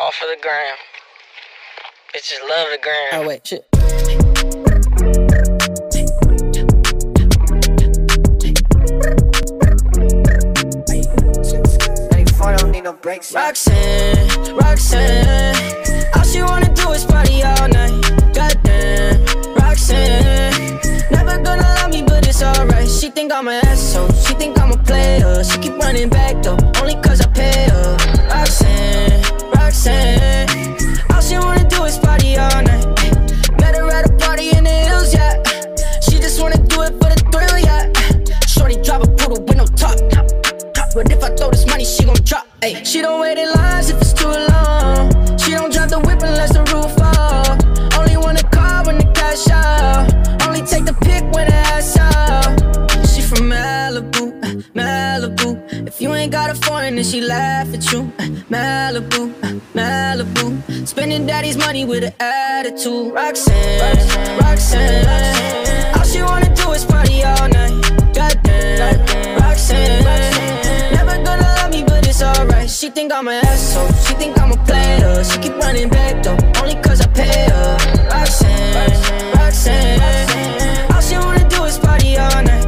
All for the gram. Bitches love the gram. Oh wait, shit. Roxanne, Roxanne, all she wanna do is party all night. Goddamn, Roxanne, never gonna love me, but it's alright. She think I'm an asshole, she think I'm a player. She keep running back though, But if I throw this money, she gon' drop. Ay. She don't wait in lines if it's too long. She don't drive the whip unless the roof off. Only wanna call when the cash out. Only take the pick when the ass out. She from Malibu, uh, Malibu. If you ain't got a foreign, then she laugh at you. Uh, Malibu, uh, Malibu. Spending daddy's money with an attitude. Roxanne, Roxanne, Roxanne. All she wanna do is party all night. Think I'm an asshole. She think I'm a player. She keep running back though, only cause I pay her. Roxanne, Roxanne. All she wanna do is party all night.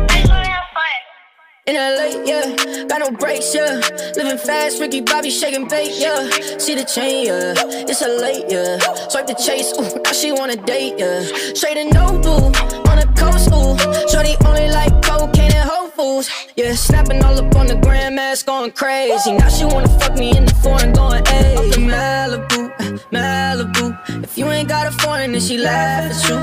In LA, yeah, got no brakes, yeah. Living fast, Ricky Bobby shaking bait, yeah. See the chain, yeah. It's a late, yeah. Swipe the Chase, ooh, now she wanna date, yeah. Straight and Nobu, on the coast, ooh. Shorty only like cocaine and Whole Foods, yeah. Snapping grandmas, going crazy. Now she wanna fuck me in the foreign, going A. Malibu, Malibu. If you ain't got a foreign, then she laugh at you.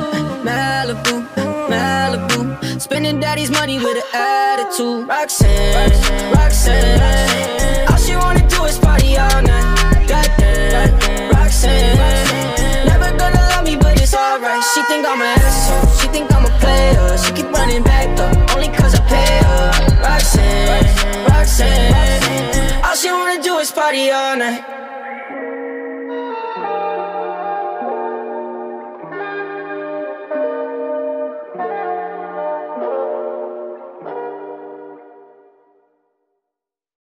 Malibu, Malibu. Spending daddy's money with an attitude. Roxanne, Roxanne. All she wanna do is party all night. Goddamn, Roxanne. Never gonna love me, but it's alright. She think I'm an asshole. She think I'm a player. She keep running back though, only cause I pay party all night.